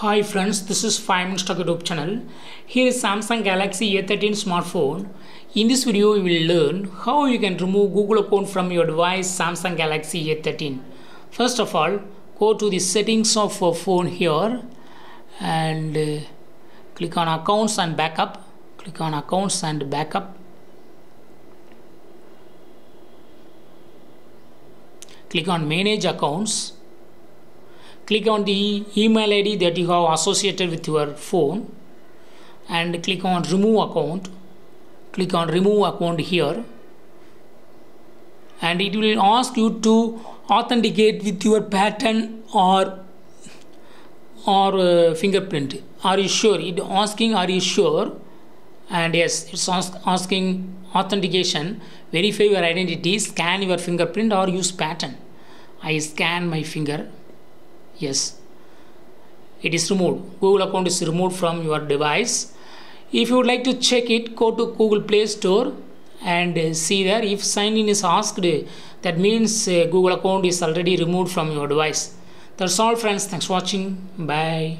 Hi friends, this is 5 Minutes Tech YouTube channel. Here is Samsung Galaxy A13 smartphone. In this video, we will learn how you can remove Google account from your device Samsung Galaxy A13. First of all, go to the settings of phone here and uh, click on accounts and backup. Click on accounts and backup. Click on manage accounts click on the email id that you have associated with your phone and click on remove account. Click on remove account here. And it will ask you to authenticate with your pattern or or uh, fingerprint. Are you sure? It asking are you sure? And yes it's ask, asking authentication. Verify your identity scan your fingerprint or use pattern. I scan my finger yes. It is removed. Google account is removed from your device. If you would like to check it go to google play store and uh, see there. If sign in is asked uh, that means uh, google account is already removed from your device. That's all friends. Thanks for watching. Bye